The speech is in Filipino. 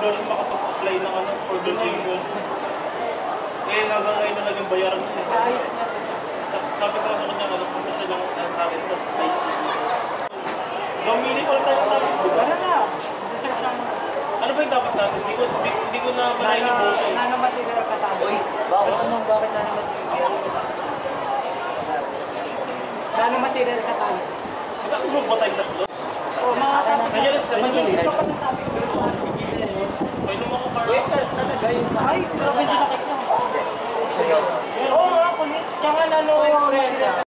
daw siya makapag-apply ng ano, for donation. Eh, hanggang ngayon na naging bayaran ko. Ayos nga siya siya. Sa- Sabi ko sa kanya, ano, punta siya lang ang target sa ICU. Domini ko lang tayo target, di ba? Gano'n na. Deserve siya mo. Ano ba yung dapat natin? Hindi ko, hindi, hindi ko na malayin yung Nano, boss eh. nanomaterial catalysis. Bakit naman, bakit na naman Nanomaterial catalysis. Magkakagroup ba tayong tatlo? Yun sa Ay, grabe din nakita. Seryoso. Oo nga, kulit. Kaya nga nano